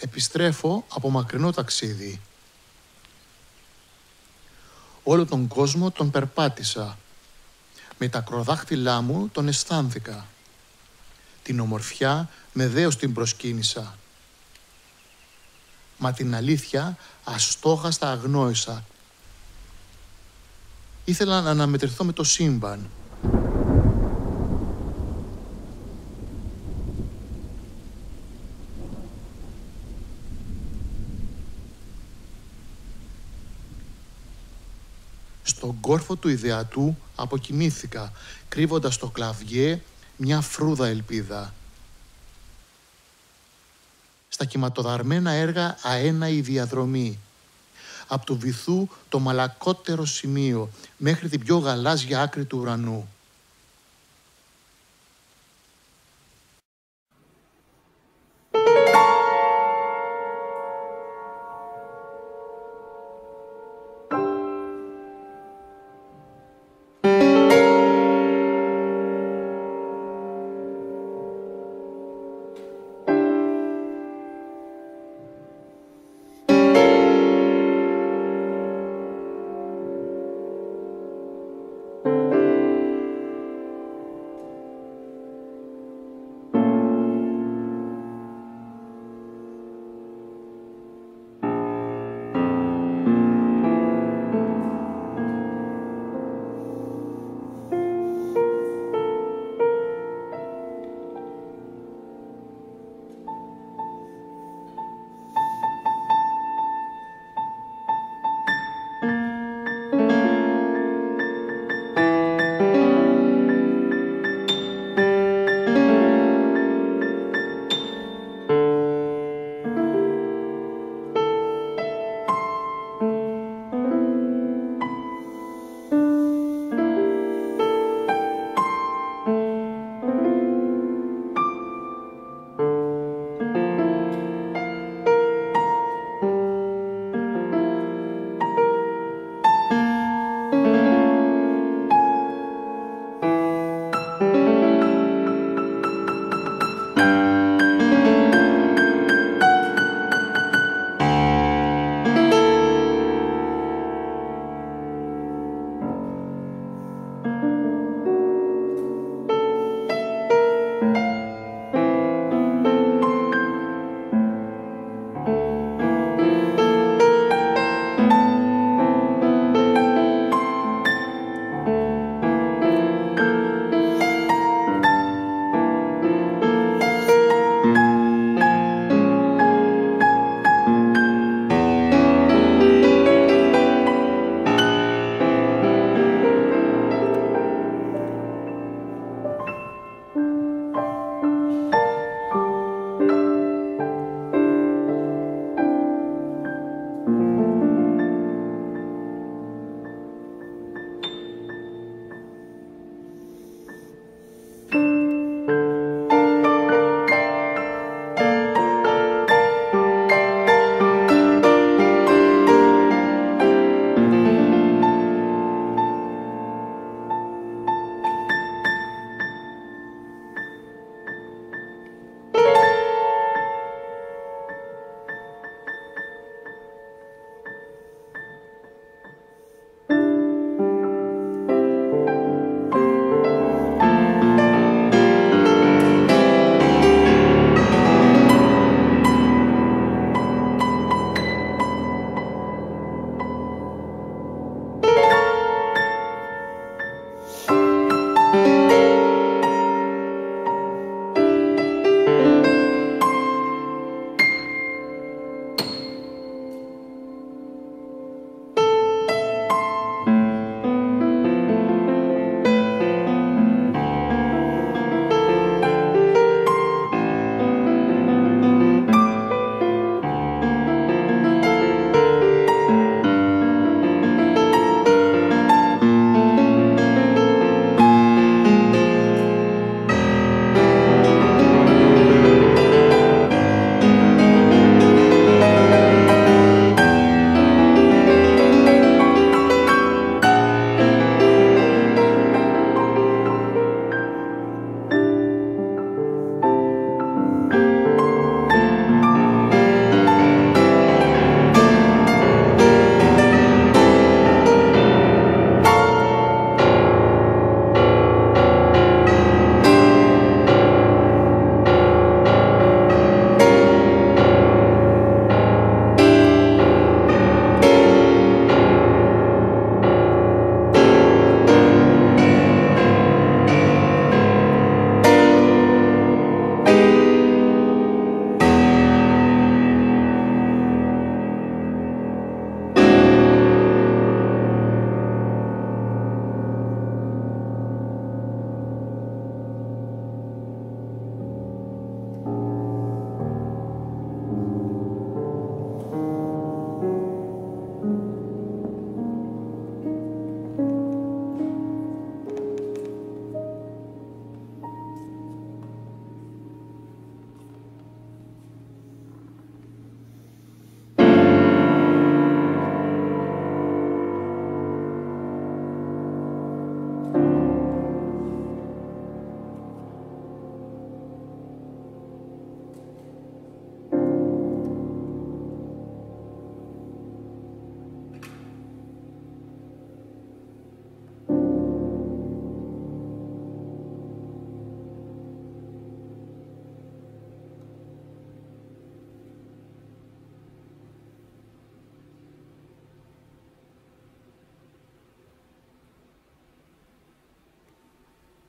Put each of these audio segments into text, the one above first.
Επιστρέφω από μακρινό ταξίδι. Όλο τον κόσμο τον περπάτησα. Με τα κροδάχτυλά μου τον αισθάνθηκα. Την ομορφιά με δέος την προσκύνησα. Μα την αλήθεια αστόχαστα αγνόησα. Ήθελα να αναμετρηθώ με το σύμπαν. Στον κόρφο του ιδεατού αποκοιμήθηκα, κρύβοντας στο κλαβιέ μια φρούδα ελπίδα. Στα κυματοδαρμένα έργα αένα η διαδρομή. Από του βυθού το μαλακότερο σημείο μέχρι την πιο γαλάζια άκρη του ουρανού.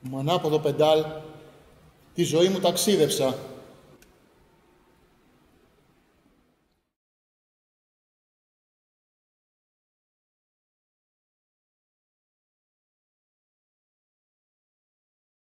Μου ανάποδο πεντάλ, τη ζωή μου ταξίδευσα